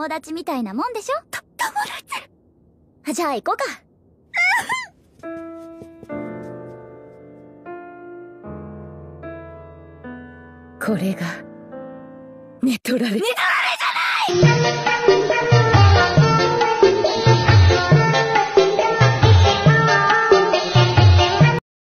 友達みたいなもんでしょ？と、友達じゃあ行こうか。これが、寝取られ。寝取られ